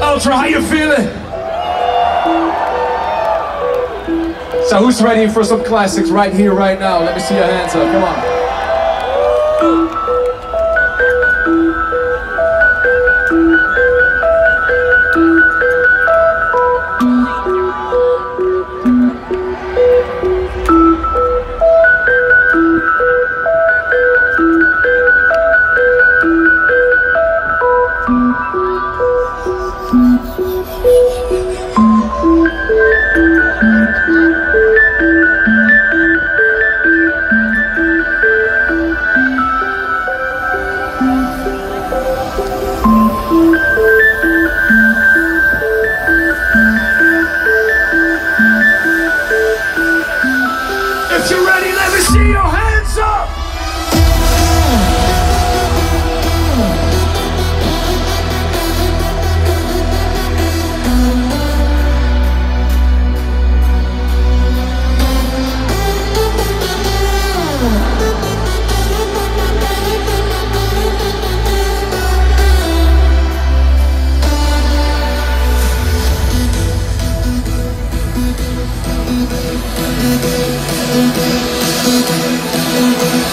Ultra, how you feeling? So who's ready for some classics right here, right now? Let me see your hands up. Come on. If let's go!